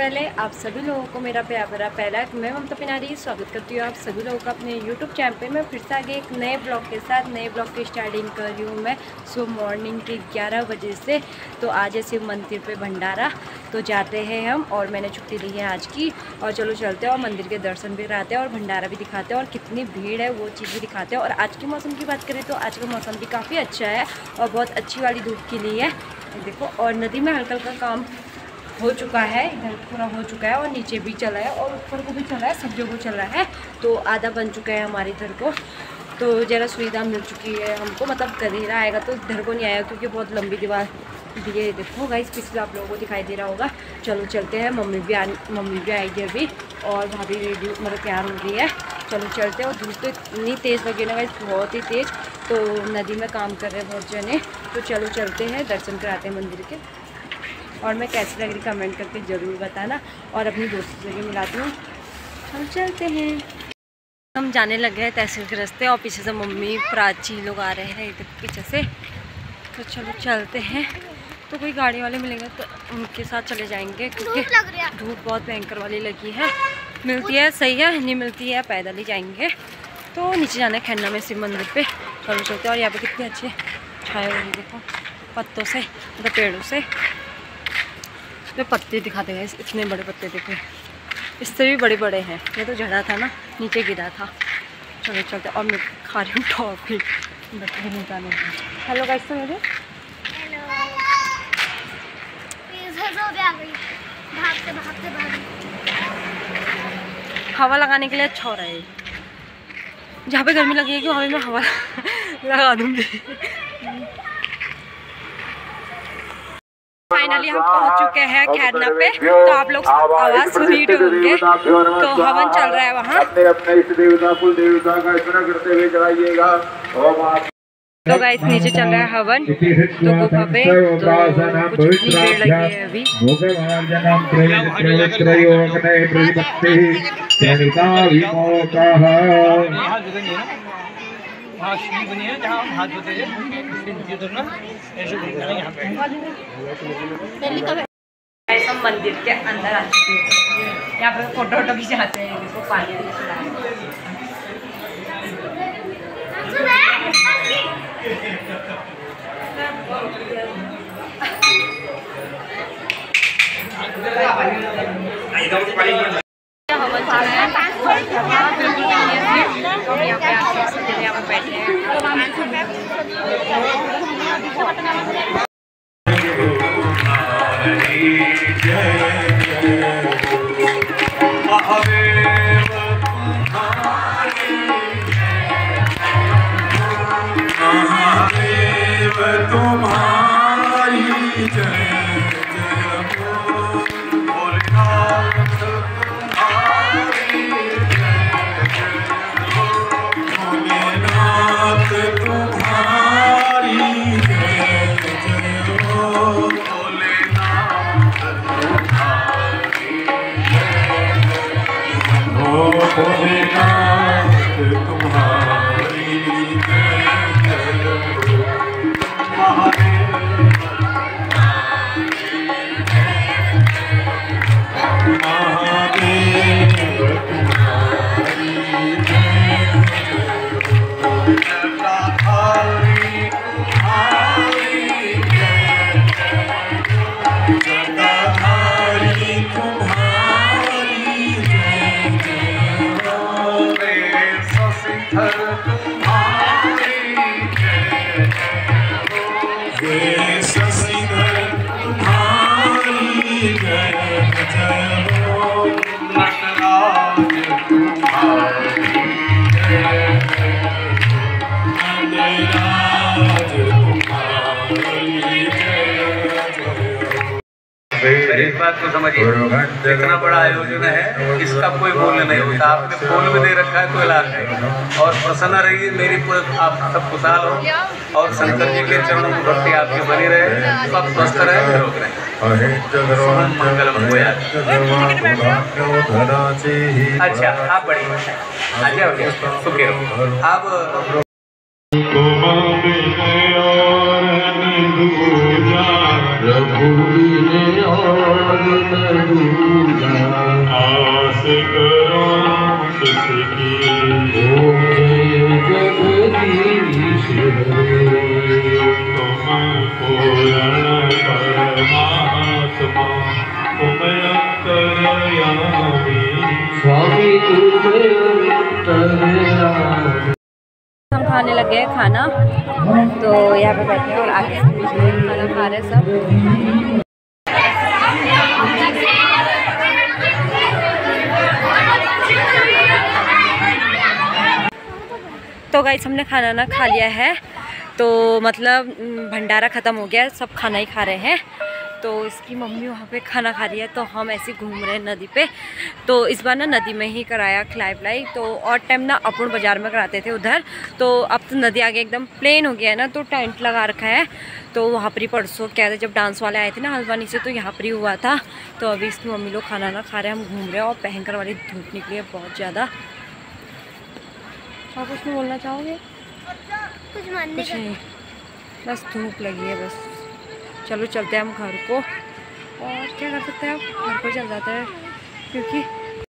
पहले आप सभी लोगों को मेरा प्यार भरा पहला मैं ममता पिनारी स्वागत करती हूँ आप सभी लोगों का अपने यूट्यूब चैनल पे। मैं फिर से आगे एक नए ब्लॉग के साथ, नए ब्लॉग की स्टार्टिंग कर रही हूँ मैं सुबह मॉर्निंग के 11 बजे से। तो आज है शिव मंदिर पे भंडारा तो जाते हैं हम और मैंने छुट्टी ली है आज की। और चलो चलते हैं और मंदिर के दर्शन भी कराते हैं और भंडारा भी दिखाते हैं और कितनी भीड़ है वो चीज़ भी दिखाते हैं। और आज के मौसम की बात करें तो आज का मौसम भी काफ़ी अच्छा है और बहुत अच्छी वाली धूप खिली है। देखो, और नदी में हल्का हल्का काम हो चुका है, इधर पूरा हो चुका है और नीचे भी चला है और ऊपर को भी चला है, सब जगह चला है तो आधा बन चुका है हमारे इधर को। तो ज़रा सुविधा मिल चुकी है हमको मतलब कदीरा आएगा तो इधर को नहीं आएगा क्योंकि बहुत लंबी दीवार ये देखो गाइस पिछले आप लोगों को दिखाई दे रहा होगा। चलो चलते हैं, मम्मी भी आ, मम्मी भी थी अभी और भाभी रेडी मतलब तैयार हो रही है। चलो चलते हैं और धूप तो इतनी तेज़ लगी ना गाइस बहुत ही तेज़। तो नदी में काम कर रहे हैं बहुत जने तो चलो चलते हैं, दर्शन कराते हैं मंदिर के। और मैं कैसी लग रही कमेंट करके ज़रूर बताना और अपनी दोस्तों से भी मिलाती हूँ। हम चलते हैं। हम जाने लगे हैं तहसील के रास्ते और पीछे से मम्मी प्राची लोग आ रहे हैं इधर पीछे से। तो चलो चलते हैं। तो कोई गाड़ी वाले मिलेंगे तो उनके साथ चले जाएँगे क्योंकि धूप बहुत भयंकर वाली लगी है। मिलती है सही है नहीं मिलती है पैदल ही जाएँगे। तो नीचे जाना है खन्ना में शिव मंदिर पे। चलो चलते हैं। और यहाँ पे कितने अच्छे छाए हुए देखो। पत्तों से मतलब पेड़ों से। तो पत्ते दिखाते हैं इतने बड़े पत्ते देखे। इससे भी बड़े बड़े हैं। ये तो झड़ा था ना नीचे गिरा था। चलो चलते और मैं खा रही हूँ टॉफी। बच्चे हेलो गाइस तो मेरे हवा लगाने के लिए अच्छा हो रहा है जहाँ पे गर्मी लगी है कि वहाँ पे मैं हवा लगा दूँगी। फाइनली हम पहुँच चुके हैं खैरना पे। तो आप लोग आवाज़ सुनी होंगे तो हवन चल रहा है वहाँ। तो गाइस नीचे चल रहा है हवन। तो गुफा पे तो कुछ इतनी भीड़ लगी है अभी। वहाँ सीढ़ी बनी है जहाँ हम हाथ धोते हैं हम मंदिर के अंदर आ चुके हैं यहाँ पे फ़ोटो वोटो भी जाते हैं देखो पानी हवन चल रहा है यहाँ पे बैठे हैं Amen. heard the इस बात को समझिए। इतना बड़ा आयोजन है इसका कोई मूल्य नहीं होता आपने फूल भी दे रखा है कोई लाभ नहीं। और प्रसन्न रहिए मेरी आप सब खुशहाल हो। और शंकर जी के चरणों की भक्ति आपकी बनी रहे। सब स्वस्थ रहे निरोग रहे। अच्छा आप बढ़िए। अच्छा ओके। सुखे रहो। अब हम खाने लग गए खाना। तो यहाँ पे बैठे और आगे खाना खा रहे सब। तो गाइस हमने खाना ना खा लिया है। तो मतलब भंडारा ख़त्म हो गया, सब खाना ही खा रहे हैं। तो इसकी मम्मी वहाँ पे खाना खा रही है तो हम ऐसे घूम रहे हैं नदी पे। तो इस बार ना नदी में ही कराया खिलाई पिलाई तो और टाइम ना अपूर्ण बाज़ार में कराते थे उधर। तो अब तो नदी आगे एकदम प्लेन हो गया है ना तो टेंट लगा रखा है। तो वहाँ पर ही परसों, क्या था, जब डांस वाले आए थे ना हल्द्वानी से तो यहाँ पर ही हुआ था। तो अभी इसकी मम्मी लोग खाना ना खा रहे हैं, हम घूम रहे हैं और भयंकर वाली धूप निकली है बहुत ज़्यादा। आप उसमें नहीं बोलना चाहोगे? कुछ मानने कुछ नहीं। बस धूप लगी है बस। चलो चलते हैं हम घर को। और क्या कर सकते हैं आप? घर को चल जाते हैं क्योंकि